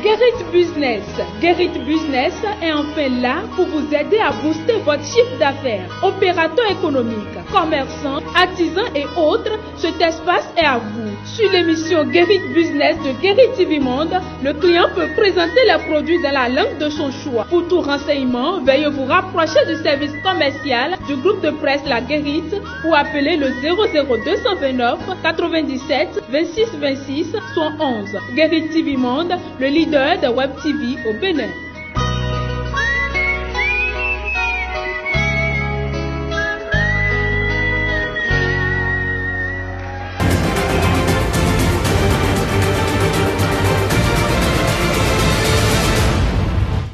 Gerrit Business. Gerrit Business est enfin là pour vous aider à booster votre chiffre d'affaires. Opérateurs économiques, commerçants, artisans et autres, cet espace est à vous. Sur l'émission Gerrit Business de Gerrit TV Monde, le client peut présenter les produits dans la langue de son choix. Pour tout renseignement, veuillez vous rapprocher du service commercial du groupe de presse La Guérite ou appeler le 00229 97 26 26 111. Guérite TV Monde, le leader de Web TV au Bénin.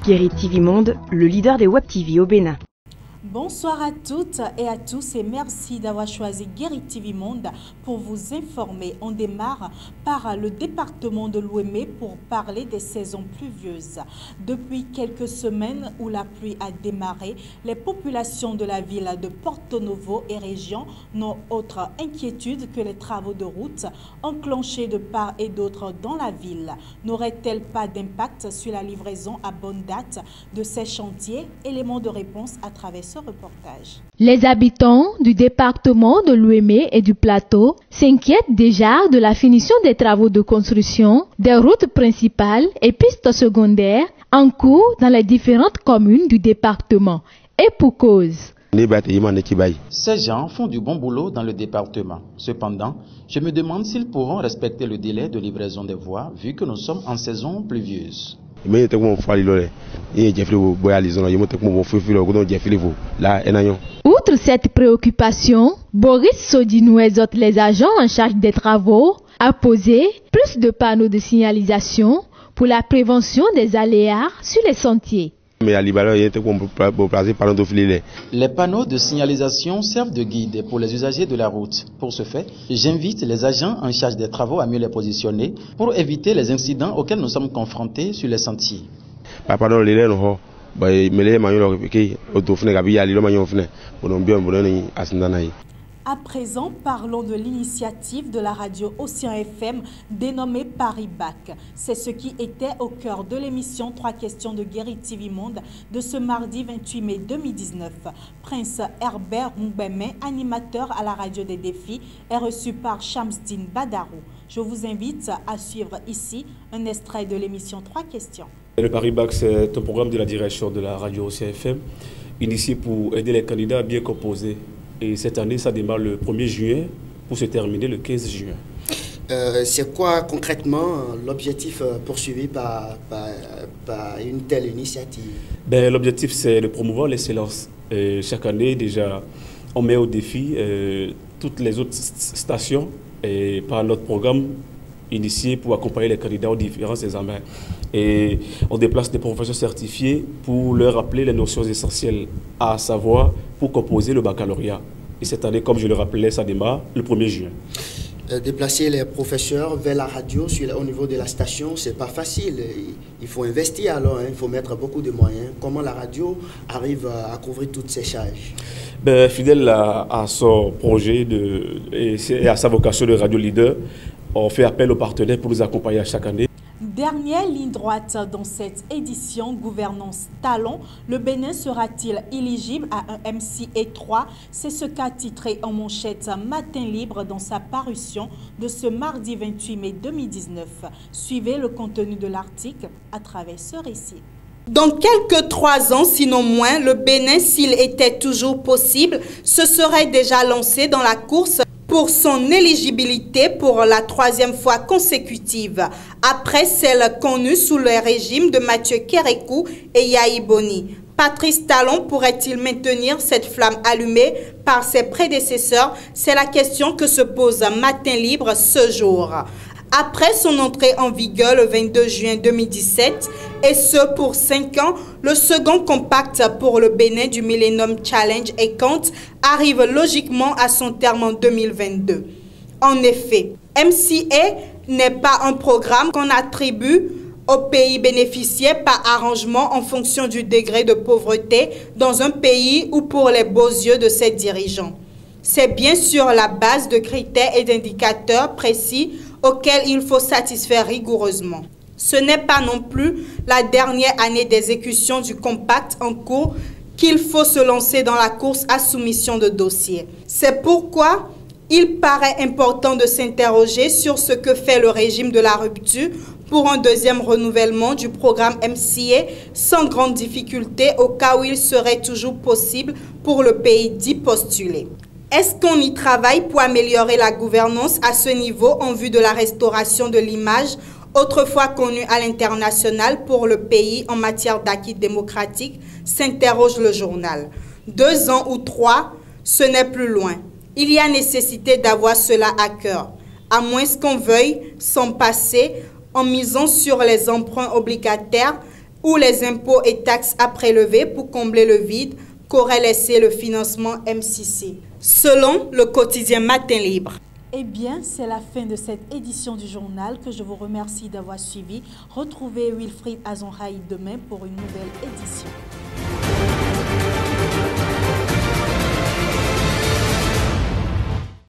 Guérit TV Monde, le leader des Web TV au Bénin. Bonsoir à toutes et à tous et merci d'avoir choisi Guéri TV Monde pour vous informer. On démarre par le département de l'Ouémé pour parler des saisons pluvieuses. Depuis quelques semaines où la pluie a démarré, les populations de la ville de Porto Novo et région n'ont autre inquiétude que les travaux de route enclenchés de part et d'autre dans la ville. N'aurait-elle pas d'impact sur la livraison à bonne date de ces chantiers? Élément de réponse à travers ce reportage. Les habitants du département de l'Ouémé et du plateau s'inquiètent déjà de la finition des travaux de construction des routes principales et pistes secondaires en cours dans les différentes communes du département. Et pour cause. Ces gens font du bon boulot dans le département. Cependant, je me demande s'ils pourront respecter le délai de livraison des voies vu que nous sommes en saison pluvieuse. Outre cette préoccupation, Boris Sodinou exhorte les agents en charge des travaux à poser plus de panneaux de signalisation pour la prévention des aléas sur les sentiers. Les panneaux de signalisation servent de guide pour les usagers de la route. Pour ce fait, j'invite les agents en charge des travaux à mieux les positionner pour éviter les incidents auxquels nous sommes confrontés sur les sentiers. À présent, parlons de l'initiative de la radio Océan FM dénommée Paris Bac. C'est ce qui était au cœur de l'émission 3 questions de Guéri TV de ce mardi 28 mai 2019. Prince Herbert Mbeme, animateur à la radio des défis, est reçu par Shamsdin Badarou. Je vous invite à suivre ici un extrait de l'émission 3 questions. Le Paris Bac, c'est un programme de la direction de la radio Océan FM, initié pour aider les candidats à bien composer et cette année, ça démarre le 1er juillet pour se terminer le 15 juin. Euh, c'est quoi concrètement l'objectif poursuivi par, par, une telle initiative? Ben, L'objectif, c'est de promouvoir l'excellence. chaque année, déjà, on met au défi euh, toutes les autres stations et par notre programme initié pour accompagner les candidats aux différents examens. Et on déplace des professeurs certifiés pour leur rappeler les notions essentielles à savoir pour composer le baccalauréat. Et cette année, comme je le rappelais, ça démarre le 1er juin. Euh, déplacer les professeurs vers la radio sur, au niveau de la station, c'est pas facile. Il faut investir alors, hein. il faut mettre beaucoup de moyens. Comment la radio arrive à, couvrir toutes ces charges? Ben, Fidèle à, son projet de, et à sa vocation de radio leader, on fait appel aux partenaires pour nous accompagner à chaque année. Dernière ligne droite dans cette édition Gouvernance Talon, le Bénin sera-t-il éligible à un MCA 3 C'est ce qu'a titré en manchette Matin Libre dans sa parution de ce mardi 28 mai 2019. Suivez le contenu de l'article à travers ce récit. Dans quelques trois ans, sinon moins, le Bénin, s'il était toujours possible, se serait déjà lancé dans la course pour son éligibilité pour la troisième fois consécutive, après celle connue sous le régime de Mathieu Kérékou et Yahi Boni. Patrice Talon pourrait-il maintenir cette flamme allumée par ses prédécesseurs? C'est la question que se pose Matin Libre ce jour après son entrée en vigueur le 22 juin 2017, et ce pour 5 ans, le second compact pour le Bénin du Millennium Challenge et compte arrive logiquement à son terme en 2022. En effet, MCA n'est pas un programme qu'on attribue aux pays bénéficiaires par arrangement en fonction du degré de pauvreté dans un pays ou pour les beaux yeux de ses dirigeants. C'est bien sûr la base de critères et d'indicateurs précis auxquels il faut satisfaire rigoureusement. Ce n'est pas non plus la dernière année d'exécution du compact en cours qu'il faut se lancer dans la course à soumission de dossiers. C'est pourquoi il paraît important de s'interroger sur ce que fait le régime de la rupture pour un deuxième renouvellement du programme MCA sans grande difficulté au cas où il serait toujours possible pour le pays d'y postuler. Est-ce qu'on y travaille pour améliorer la gouvernance à ce niveau en vue de la restauration de l'image autrefois connue à l'international pour le pays en matière d'acquis démocratique s'interroge le journal. Deux ans ou trois, ce n'est plus loin. Il y a nécessité d'avoir cela à cœur, à moins qu'on veuille s'en passer en misant sur les emprunts obligataires ou les impôts et taxes à prélever pour combler le vide qu'aurait laissé le financement MCC selon le quotidien Matin Libre. Eh bien, c'est la fin de cette édition du journal que je vous remercie d'avoir suivi. Retrouvez Wilfried Azonraï demain pour une nouvelle édition.